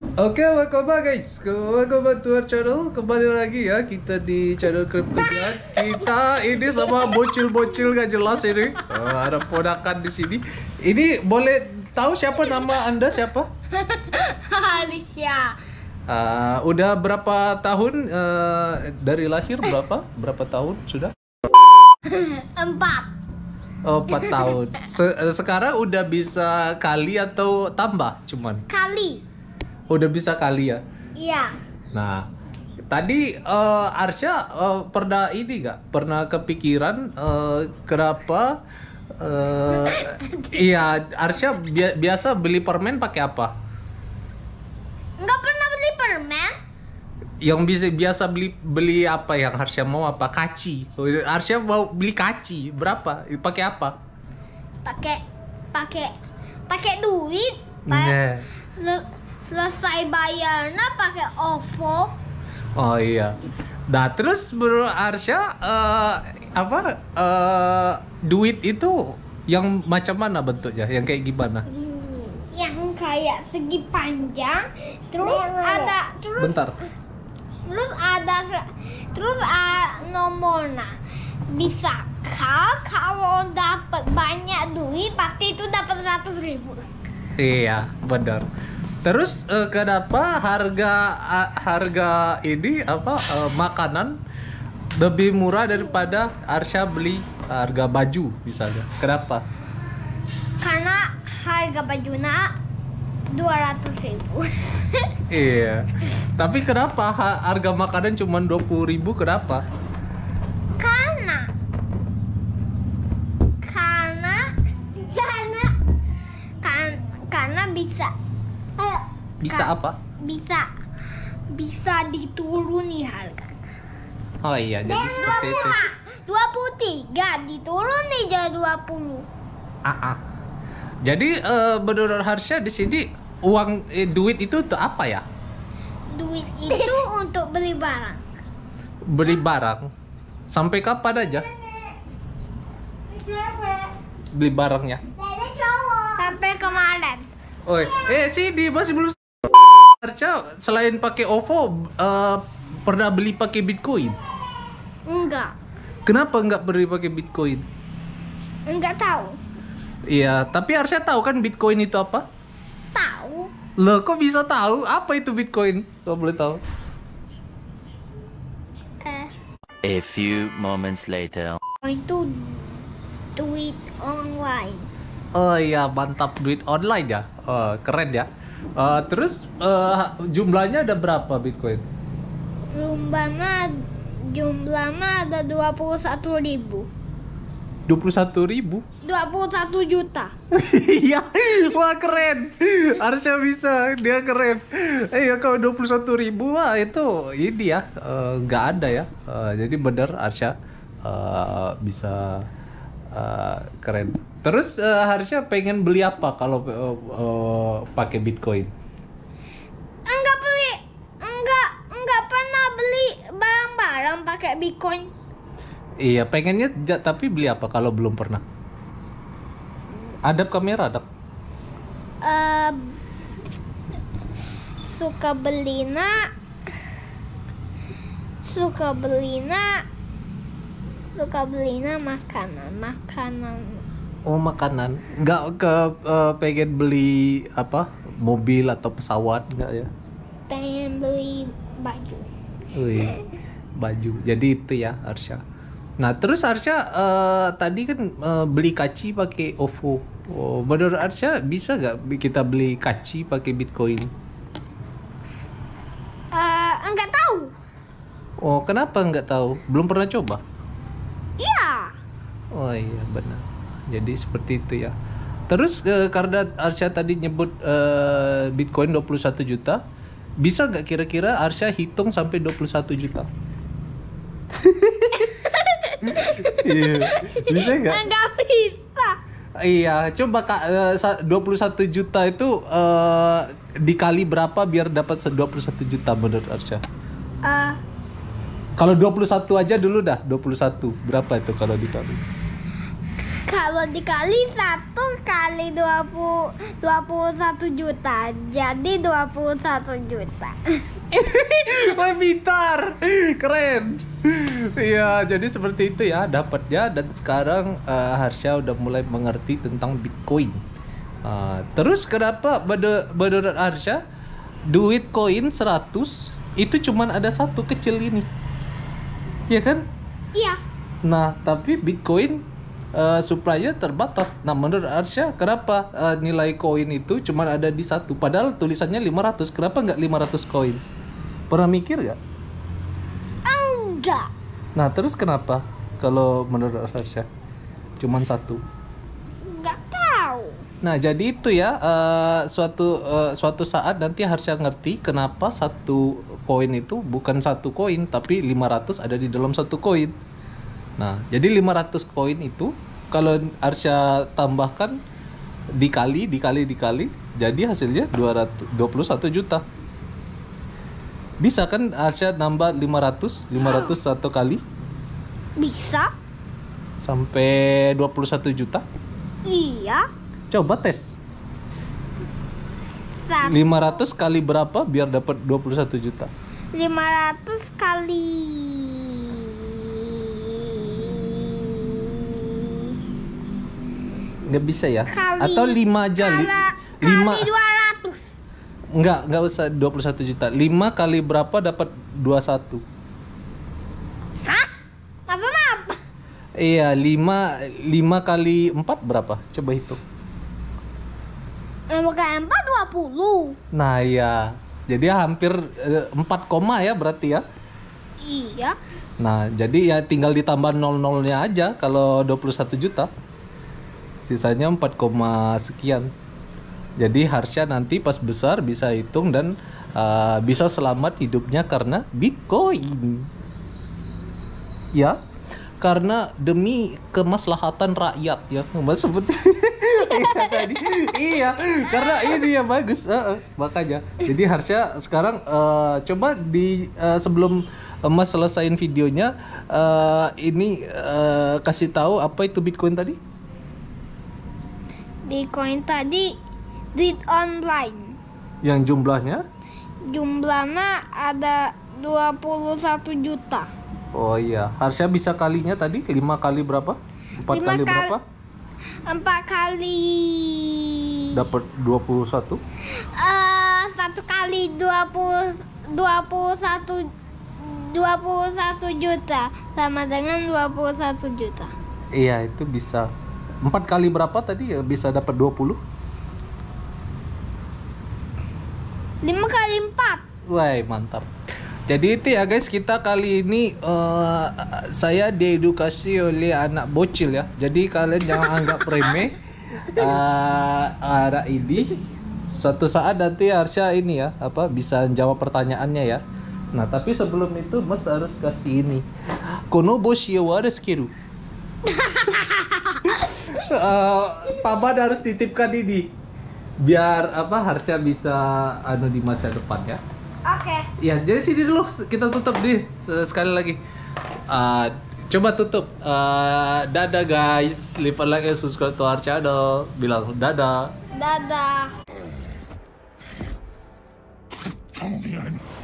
Oke, welcome back guys. Welcome back to our channel. Kembali lagi ya kita di channel Crypto Jan. Kita ini sama bocil-bocil gak jelas ini. Oh, ada ponakan di sini. Ini boleh tahu siapa nama Anda siapa? Alicia. Ah, udah berapa tahun eh, dari lahir berapa? Berapa tahun sudah? Empat. Oh, 4 tahun. Se- sekarang udah bisa kali atau tambah cuman? Kali. Udah bisa kali ya? Iya. Nah, tadi eh, Arsya eh, pernah ini gak? Pernah kepikiran eh, kenapa? eh, iya, Arsya bia- biasa beli permen pakai apa? Enggak pernah beli permen? Yang bisa biasa beli beli apa yang Arsya mau apa? Kaci. Arsya mau beli kaci berapa? Pakai apa? Pakai pakai pakai duit. Pa- Nah. Sel- selesai bayarnya pakai OVO. Oh iya. Nah terus menurut Arsya eh, apa eh, duit itu yang macam mana bentuknya? Yang kayak gimana? Hmm, Yang kayak segi panjang, terus ada terus Bentar. terus ada terus ada nomornya. Bisa kah kalau dapat banyak duit pasti itu dapat ratus ribu. Iya, benar. Terus eh, kenapa harga a- harga ini apa eh, makanan lebih murah daripada Arsya beli harga baju misalnya? Kenapa? Karena harga bajunya dua ratus ribu. Iya. Tapi kenapa ha- harga makanan cuma 20.000 ribu? Kenapa? Bisa apa? bisa bisa dituruni harga. Oh iya, jadi seperti itu. Dua puluh tiga dituruni jadi dua puluh. Ah, ah. Jadi eh, menurut Harsha di sini uang eh, duit itu untuk apa ya? Duit itu untuk beli barang. Beli barang. Sampai kapan aja beli barangnya? Sampai kemarin. Oi, eh sini masih belum. Harsha selain pakai OVO eh, pernah beli pakai Bitcoin. Enggak, Kenapa nggak beli pakai Bitcoin? enggak tahu. Iya, tapi Harsha tahu kan Bitcoin itu apa? Tahu. Loh, kok bisa tahu apa itu Bitcoin? Kau boleh tahu? Eh, A few moments later. itu duit online. Oh iya, mantap duit online ya. Oh, keren ya. Eh, terus eh, jumlahnya ada berapa Bitcoin? Jumlahnya jumlahnya ada 21 ribu 21 ribu. 21 juta Iya, wah keren. Harusnya bisa, dia keren. Eh ya kalau 21 ribu wah itu ini ya eh, nggak ada ya. Eh, jadi bener Arsya eh, bisa eh, keren. Terus eh, Harsha pengen beli apa kalau eh, eh, pakai Bitcoin? Enggak beli Enggak Enggak pernah beli barang-barang pakai bitcoin Iya, pengennya tapi beli apa kalau belum pernah? Adap kamera, adap. Eh, Suka belina Suka belina Suka belina makanan Makanan Oh, makanan. Nggak ke eh, pengen beli apa? Mobil atau pesawat nggak ya? Pengen beli baju Wih, baju. Jadi itu ya Arsya. Nah, terus Arsya eh, tadi kan eh, beli kaci pakai OVO. Oh, menurut Arsya bisa nggak kita beli kaci pakai Bitcoin? Eh, Enggak tahu Oh, kenapa nggak tahu? Belum pernah coba? Iya Oh iya benar. Jadi seperti itu ya. Terus eh, karena Arsya tadi nyebut eh, Bitcoin 21 juta, bisa nggak kira-kira Arsya hitung sampai 21 juta? Iya, bisa nggak? Enggak bisa Iya, coba kak eh, sa- 21 juta itu eh, dikali berapa biar dapat se- 21 juta menurut Arsya? Eh, Kalau 21 aja dulu dah, 21 berapa itu kalau dikali? Kalau dikali satu kali 20 21 juta, jadi 21 juta. Wah pintar, keren. Iya, jadi seperti itu ya dapatnya dan sekarang eh, Harsha udah mulai mengerti tentang Bitcoin. Ah, terus kenapa pada menurut Harsha duit koin 100 itu cuman ada satu kecil ini. Ya kan? Iya, Nah, tapi Bitcoin eh, supply-nya terbatas. Nah, menurut Arsya, kenapa eh, nilai koin itu cuma ada di satu? Padahal tulisannya 500. Kenapa nggak 500 koin? Pernah mikir nggak? enggak. Nah, terus kenapa kalau menurut Arsya cuma satu? Enggak tahu. Nah, jadi itu ya eh, suatu eh, suatu saat nanti Harsha ngerti kenapa satu koin itu bukan satu koin tapi 500 ada di dalam satu koin. Nah, jadi 500 koin itu kalau Harsha tambahkan dikali dikali dikali jadi hasilnya 200 21 juta. Bisa kan Harsha nambah 500 500 satu kali Bisa? sampai 21 juta? Iya. Coba tes. Satu 500 kali berapa biar dapat 21 juta? 500 kali Nggak bisa ya? kali Atau 5 aja li, kala- 5 kali 200 Enggak, enggak usah 21 juta. 5 kali berapa dapat 21? Hah? Maksudnya apa? Iya, 5 5 kali 4 berapa? Coba hitung. Yang bukan 4 20 Nah, iya. Jadi hampir eh, 4 koma ya berarti ya. Iya Nah, jadi ya tinggal ditambah nol-nolnya aja kalau 21 juta. Sisanya 4, koma sekian. Jadi Harsha nanti pas besar bisa hitung dan uh, bisa selamat hidupnya karena Bitcoin. Ya, karena demi kemaslahatan rakyat ya, Mas seperti iya tadi. Iya, karena ini ya bagus, eh, eh, makanya. Jadi Harsha sekarang eh, coba di eh, sebelum Mas selesaiin videonya eh, ini eh, kasih tahu apa itu Bitcoin tadi? Bitcoin tadi duit online Yang jumlahnya? Jumlahnya ada 21 juta Oh iya, Harsha bisa kalinya tadi 5 kali berapa? 4 Lima kali kali- berapa? Empat kali Dapat 21. eh satu kali 20 21 21 juta sama dengan 21 juta. Iya, itu bisa. 4 kali berapa tadi ya bisa dapat 20? 5 kali 4. Wah, mantap. Jadi itu ya guys, kita kali ini eh, saya diedukasi oleh anak bocil ya. Jadi kalian jangan anggap remeh eh, ada ini. Suatu saat nanti Arsya ini ya, apa bisa jawab pertanyaannya ya. Nah, tapi sebelum itu Mas harus kasih ini. Kono boshi wa deskiru. Eh, Paman harus titipkan ini biar apa Harsha bisa anu di masa depan ya. Oke. Ya, jadi sini dulu kita tutup di sekali lagi. Uh, coba tutup. Uh, dadah guys, leave a like and subscribe to our channel. Bilang dadah. Dadah. Tell me I'm